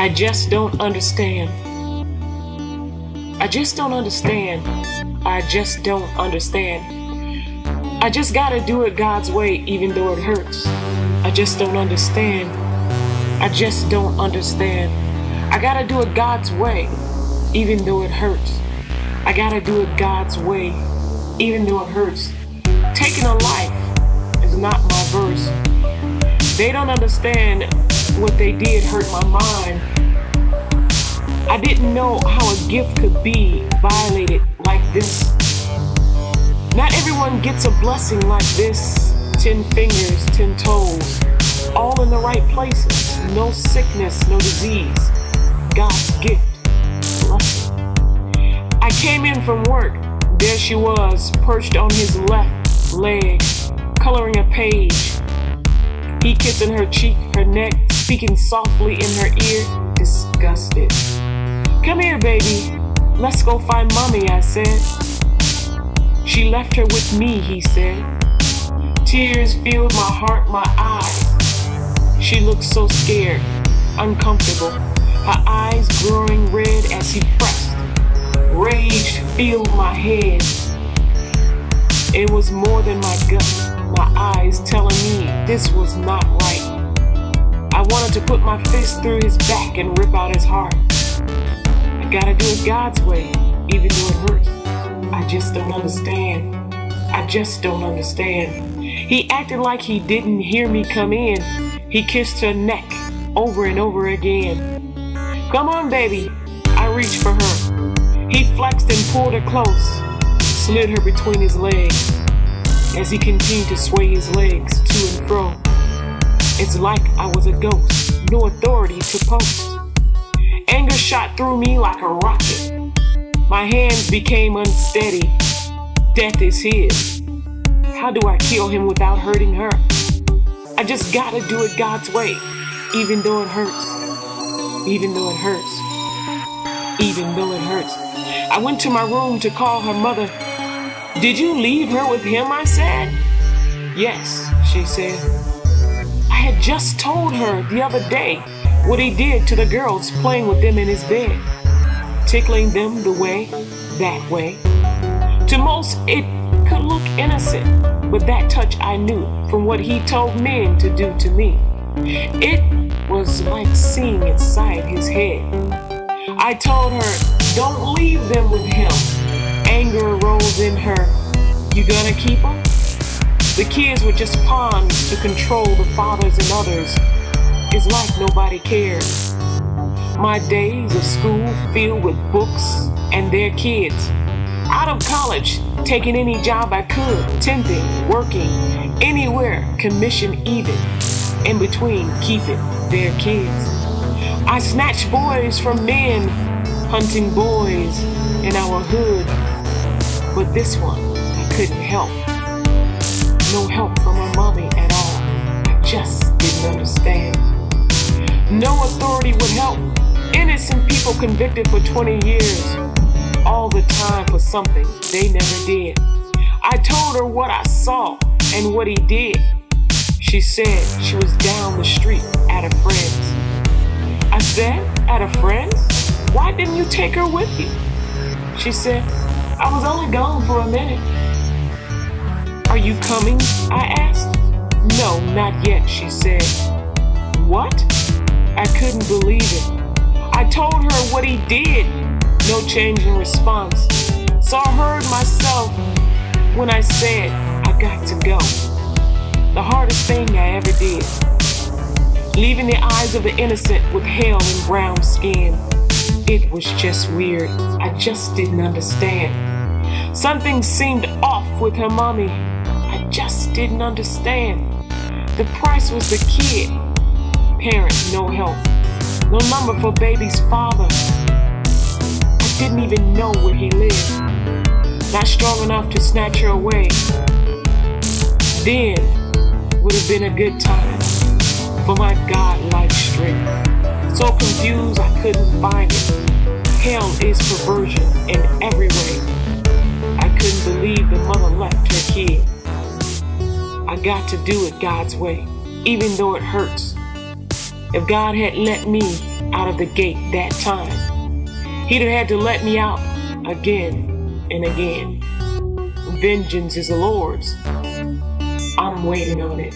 I just don't understand. I just don't understand. I just don't understand. I just gotta do it God's way, even though it hurts. I just don't understand. I just don't understand. I gotta do it God's way, even though it hurts. I gotta do it God's way, even though it hurts. Taking a life is not my verse. They don't understand what they did hurt my mind. I didn't know how a gift could be violated like this. Not everyone gets a blessing like this. Ten fingers, ten toes, all in the right places. No sickness, no disease. God's gift. Blessing. I came in from work. There she was, perched on his left leg, coloring a page. He kissing her cheek, her neck, speaking softly in her ear, disgusted. Come here, baby. Let's go find mommy, I said. She left her with me, he said. Tears filled my heart, my eyes. She looked so scared, uncomfortable, her eyes growing red as he pressed. Rage filled my head. It was more than my gut, my eyes telling me this was not right. I wanted to put my fist through his back and rip out his heart. I gotta do it God's way, even though it hurts. I just don't understand. I just don't understand. He acted like he didn't hear me come in. He kissed her neck over and over again. Come on, baby. I reached for her. He flexed and pulled her close, slid her between his legs as he continued to sway his legs to and fro. It's like I was a ghost, no authority to post. Anger shot through me like a rocket. My hands became unsteady. Death is his. How do I kill him without hurting her? I just gotta do it God's way, even though it hurts. Even though it hurts. Even though it hurts. I went to my room to call her mother. Did you leave her with him? I said. Yes, she said. I had just told her the other day what he did to the girls playing with them in his bed tickling them the way, that way. To most, it could look innocent, but that touch I knew from what he told men to do to me. It was like seeing inside his head. I told her, don't leave them with him. Anger arose in her. You gonna keep them? The kids were just pawns to control the fathers and others. It's like nobody cares. My days of school filled with books and their kids. Out of college, taking any job I could, temping, working, anywhere, commission even, in between keeping their kids. I snatched boys from men, hunting boys in our hood. But this one, I couldn't help. No help from my mommy at all. I just didn't understand. No authority would help Innocent people convicted for 20 years, all the time for something they never did. I told her what I saw and what he did. She said she was down the street at a friend's. I said, at a friend's? Why didn't you take her with you? She said, I was only gone for a minute. Are you coming? I asked. No, not yet, she said. What? I couldn't believe it. I told her what he did. No change in response. So I heard myself when I said, I got to go. The hardest thing I ever did. Leaving the eyes of the innocent with hell and brown skin. It was just weird. I just didn't understand. Something seemed off with her mommy. Didn't understand. The price was the kid. Parents, no help. No number for baby's father. I didn't even know where he lived. Not strong enough to snatch her away. Then would have been a good time for my godlike strength. So confused I couldn't find it. Hell is perversion in every way. I couldn't believe the mother left her kid. I got to do it God's way, even though it hurts. if God had let me out of the gate that time. He'd have had to let me out again and again. Vengeance is the Lord's. I'm waiting on it.